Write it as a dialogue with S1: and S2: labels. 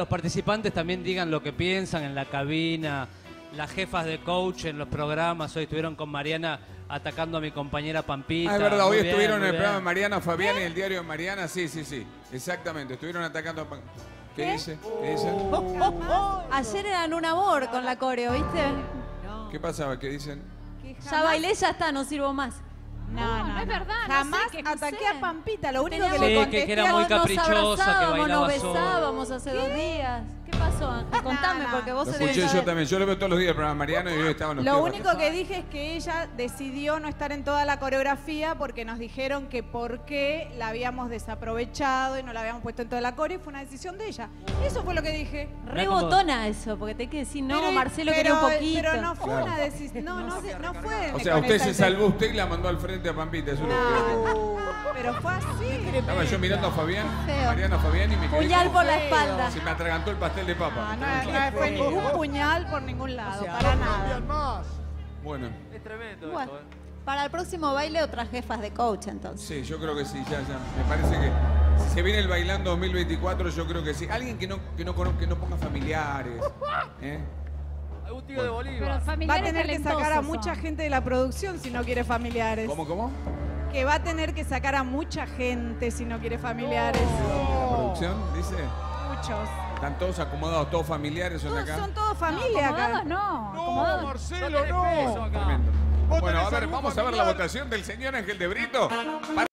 S1: Los participantes también digan lo que piensan en la cabina, las jefas de coach en los programas. Hoy estuvieron con Mariana atacando a mi compañera Pampita.
S2: Ah, es verdad,
S1: Muy
S2: hoy
S1: bien,
S2: estuvieron en el
S1: bien.
S2: programa de Mariana Fabián y el diario de Mariana, sí, sí, sí, exactamente, estuvieron atacando a... Pan- ¿Qué, dice? ¿Qué dice?
S3: Ayer eran un amor con la coreo, ¿viste?
S2: ¿Qué pasaba? ¿Qué dicen?
S3: Ya bailé, ya está, no sirvo más.
S4: No, no,
S5: es verdad, no
S4: Jamás
S5: sé, que
S4: ataqué a Pampita. Lo único que
S1: Sí,
S4: le
S1: que-
S4: contesté
S1: que era muy caprichosa, que
S3: nos abrazábamos,
S1: bailaba
S3: nos
S1: sola.
S3: besábamos hace dos días. ¿Qué pasó? Ángel? Contame,
S4: no.
S3: porque vos
S2: Lo escuché yo
S3: saber.
S2: también, yo lo veo todos los días el programa de Mariana y hoy estaban los
S4: Lo único que dije es que ella decidió no estar en toda la coreografía porque nos dijeron que por qué la habíamos desaprovechado y no la habíamos puesto en toda la coreo y fue una decisión de ella. Eso fue lo que dije.
S3: Rebotona eso, porque te hay que decir, no,
S4: Pero-
S3: Marcelo
S4: pero-
S3: quería un poquito.
S4: Pero no fue
S2: Claro.
S4: una decisión. No, no, se- no fue.
S2: O sea, usted se salvó usted y la mandó al frente a Pampita, eso es lo que...
S4: No, pero fue así.
S2: Estaba yo mirando a Fabián,
S3: Feo.
S2: Mariana Fabián y me quedé
S3: Puñal
S2: como-
S3: por la espalda.
S2: Se me atragantó el pastel de
S4: No,
S2: papa.
S4: no, no fue ningún puñal por ningún lado, para nada.
S2: Bueno,
S6: Es tremendo
S3: Bueno,
S6: esto, ¿eh?
S3: para el próximo baile, otras jefas de coach, entonces.
S2: sí, yo creo que sí, ya, ya. Me parece que si se viene el bailando 2024, yo creo que sí. Alguien que no, que no, conozca, que no ponga familiares. ¿eh?
S6: Algún tío de
S5: Pero
S6: Bolívar.
S4: Va a
S5: familiares
S4: tener que sacar a mucha
S5: son.
S4: gente de la producción si no quiere familiares.
S2: ¿Cómo, cómo?
S4: Que va a tener que sacar a mucha gente si no quiere familiares.
S2: La producción, dice.
S4: Muchos.
S2: Están todos acomodados, todos familiares son
S4: Todos
S2: acá.
S4: son todos familia
S5: Acomodados
S4: acá.
S5: no. acomodados.
S6: Marcelo, no.
S2: Tremendo. Bueno, a ver, vamos a ver la votación del señor Ángel de Brito. Para